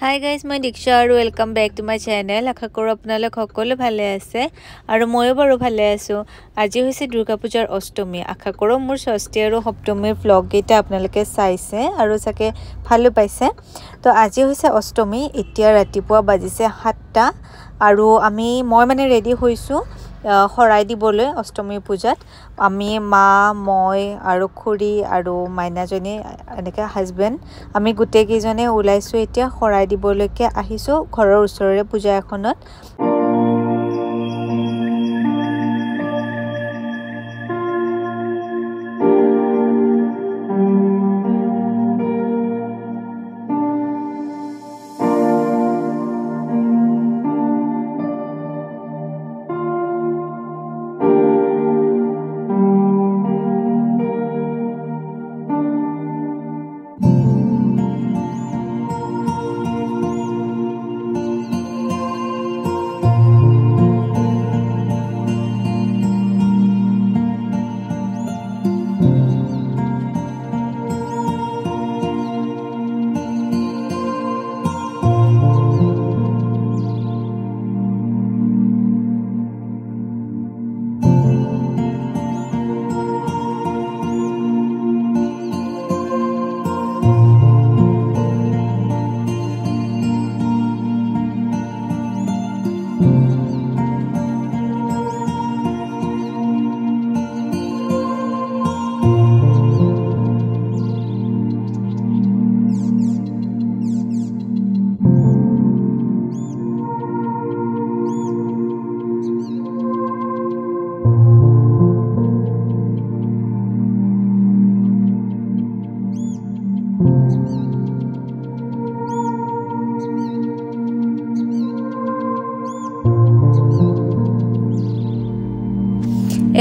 Hi guys মই দীক্ষা আৰু welcome back to my channel আশা কৰোঁ আপোনালোক সকলো ভালে আছে আৰু ময়ো বাৰু ভালে আছোঁ। আজি হৈছে দুৰ্গা পূজাৰ অষ্টমী। আশা কৰোঁ মোৰ ষষ্ঠী আৰু সপ্তমীৰ ভ্লগকেইটা আপোনালোকে চাইছে আৰু চাগে ভালো পাইছে। তো আজি হৈছে অষ্টমী। এতিয়া ৰাতিপুৱা বাজিছে সাতটা আৰু আমি মই মানে ৰেডি হৈছোঁ। শৰাই দিবলৈ অষ্টমী পূজাত। আমি মা মই আৰু খুৰী আৰু মাইনাজনী এনেকৈ হাজবেণ্ড আমি গোটেইকেইজনে ওলাইছোঁ এতিয়া শৰাই দিবলৈকে আহিছোঁ ঘৰৰ ওচৰৰে পূজা এখনত।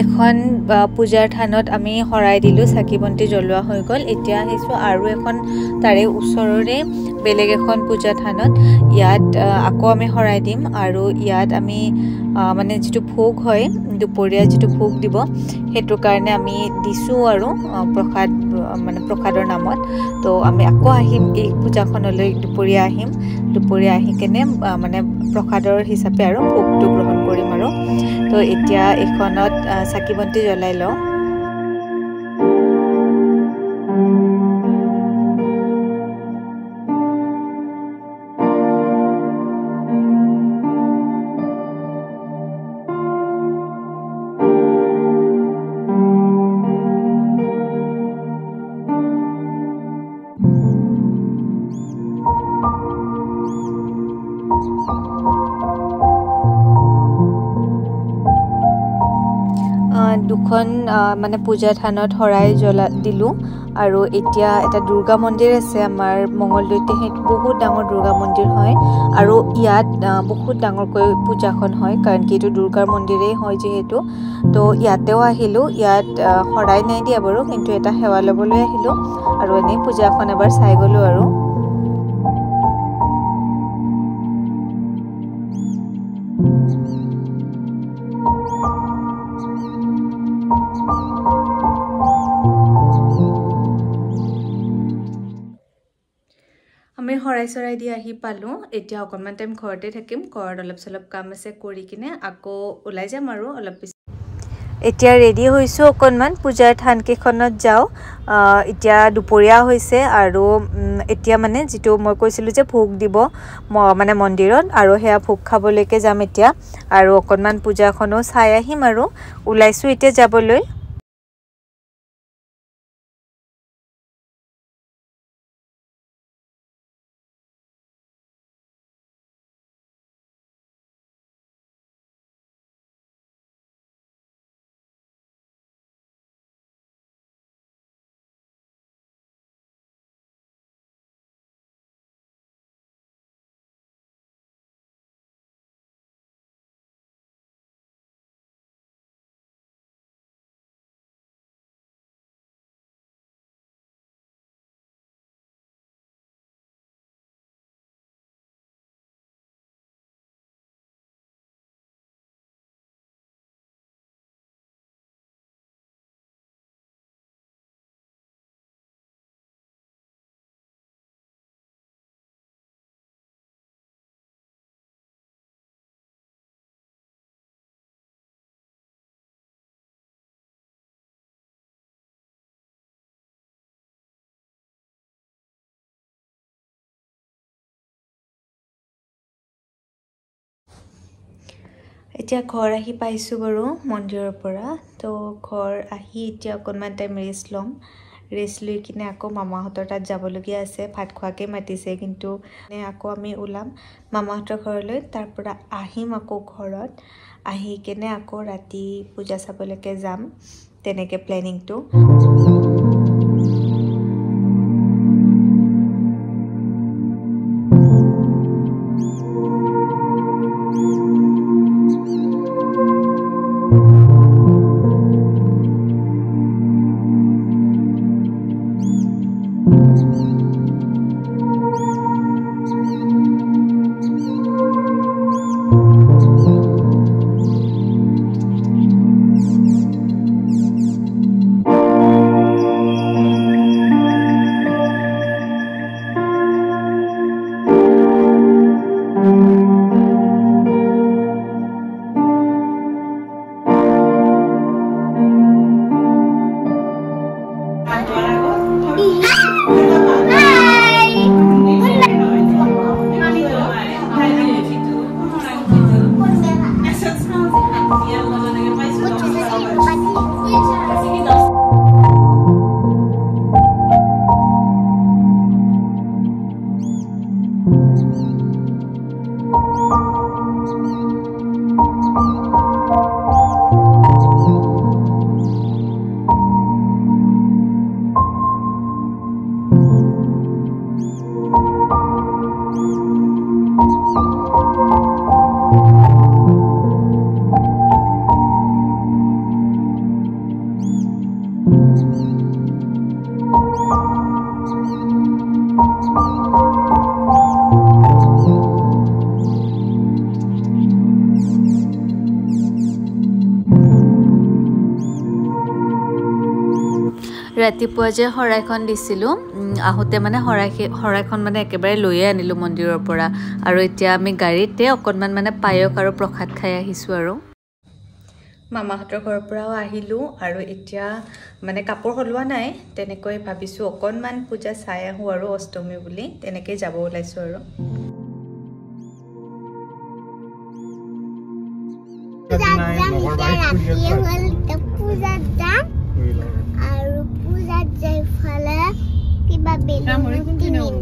এখন পূজাৰ থানত আমি শৰাই দিলোঁ চাকি বন্তি জ্বলোৱা হৈ গ'ল। এতিয়া আহিছোঁ আৰু এখন তাৰে ওচৰৰে বেলেগ এখন পূজা থানত। ইয়াত আকৌ আমি শৰাই দিম আৰু ইয়াত আমি মানে যিটো ভোগ হয় দুপৰীয়া যিটো ভোগ দিব সেইটো কাৰণে আমি দিছোঁ আৰু প্ৰসাদ মানে প্ৰসাদৰ নামত। তো আমি আকৌ আহিম এই পূজাখনলৈ দুপৰীয়া আহিম। দুপৰীয়া আহি কেনে মানে প্ৰসাদৰ হিচাপে আৰু ভোগটো গ্ৰহণ কৰিম আৰু। তো এতিয়া এইখনত চাকি বন্তি জ্বলাই লওঁ। দুখন মানে পূজা থানত শৰাই জ্বলা দিলোঁ। আৰু এতিয়া এটা দুৰ্গা মন্দিৰ আছে আমাৰ মঙলদৈতে সেইটো বহুত ডাঙৰ দুৰ্গা মন্দিৰ হয়। আৰু ইয়াত বহুত ডাঙৰকৈ পূজাখন হয় কাৰণ কি এইটো দুৰ্গাৰ মন্দিৰেই হয় যিহেতু। তো ইয়াতেও আহিলোঁ ইয়াত শৰাই নাই দিয়া বাৰু কিন্তু এটা সেৱা ল'বলৈ আহিলোঁ। আৰু এনেই পূজাখন এবাৰ চাই গ'লোঁ আৰু। শৰাই চৰাই দি আহি পালোঁ। এতিয়া অকণমান টাইম ঘৰতে থাকিম। ঘৰত অলপ চলপ কাম আছে কৰি কিনে আকৌ ওলাই যাম আৰু অলপ এতিয়া ৰেডি হৈছোঁ অকণমান। পূজাৰ থানকেইখনত যাওঁ। এতিয়া দুপৰীয়া হৈছে আৰু এতিয়া মানে যিটো মই কৈছিলোঁ যে ভোগ দিব মানে মন্দিৰত আৰু সেয়া ভোগ খাবলৈকে যাম এতিয়া। আৰু অকণমান পূজাখনো চাই আহিম আৰু। ওলাইছোঁ এতিয়া যাবলৈ। এতিয়া ঘৰ আহি পাইছোঁ বাৰু মন্দিৰৰ পৰা। তো ঘৰ আহি এতিয়া অকণমান টাইম ৰেষ্ট ল'ম। ৰেষ্ট লৈ কিনে আকৌ মামাহঁতৰ তাত যাবলগীয়া আছে। ভাত খোৱাকৈ মাতিছে কিন্তু আকৌ আমি ওলাম মামাহঁতৰ ঘৰলৈ। তাৰ পৰা আহিম আকৌ ঘৰত। আহি কেনে আকৌ ৰাতি পূজা চাবলৈকে যাম তেনেকৈ প্লেনিংটো ৰাতিপুৱা যে শৰাইখন দিছিলোঁ আহোঁতে মানে শৰাই শৰাইখন মানে একেবাৰে লৈয়ে আনিলোঁ মন্দিৰৰ পৰা। আৰু এতিয়া আমি গাড়ীতে অকণমান মানে পায়স আৰু প্ৰসাদ খাই আহিছোঁ আৰু। মামাহঁতৰ ঘৰৰ পৰাও আহিলোঁ আৰু এতিয়া মানে কাপোৰ সলোৱা নাই তেনেকৈ ভাবিছোঁ অকণমান পূজা চাই আহোঁ আৰু অষ্টমী বুলি তেনেকৈ যাব ওলাইছোঁ আৰু। পূজাত যাম। কিবা বেলুন কিনিম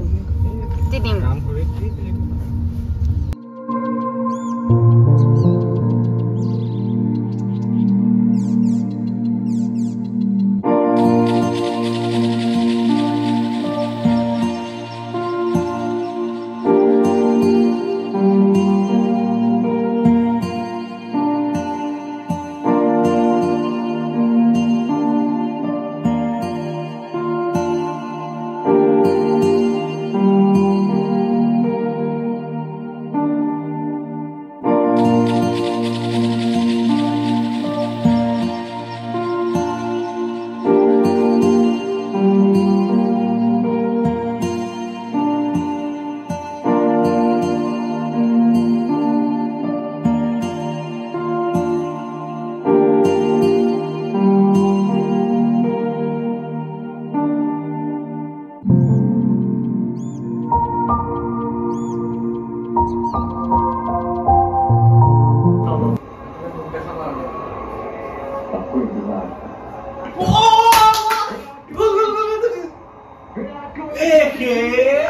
देखिए।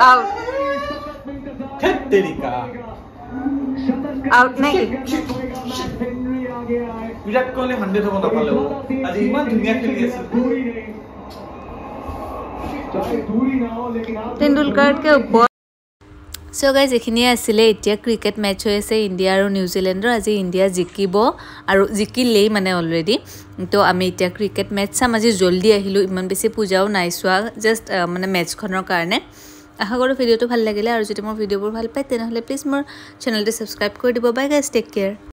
आउट नहीं। विराट कोहली हंड्रेड होगा नफा आज अजीमा दुनिया के लिए। तेंदुलकर के ऊपर চ' গাইজ এইখিনিয়ে আছিলে। এতিয়া ক্ৰিকেট মেটচ হৈ আছে ইণ্ডিয়া আৰু নিউজিলেণ্ডৰ আজি ইণ্ডিয়া জিকিব আৰু জিকিলেই মানে অলৰেডি তো আমি এতিয়া ক্ৰিকেট মেটচ চাম। আজি জল্দি আহিলোঁ ইমান বেছি পূজাও নাই চোৱা জাষ্ট মানে মেটচখনৰ কাৰণে। আশা কৰোঁ ভিডিঅ'টো ভাল লাগিলে আৰু যদি মোৰ ভিডিঅ'বোৰ ভাল পায় তেনেহ'লে প্লিজ মোৰ চেনেলটো ছাবস্ক্ৰাইব কৰি দিব। বাই গাইজ টেক কেয়াৰ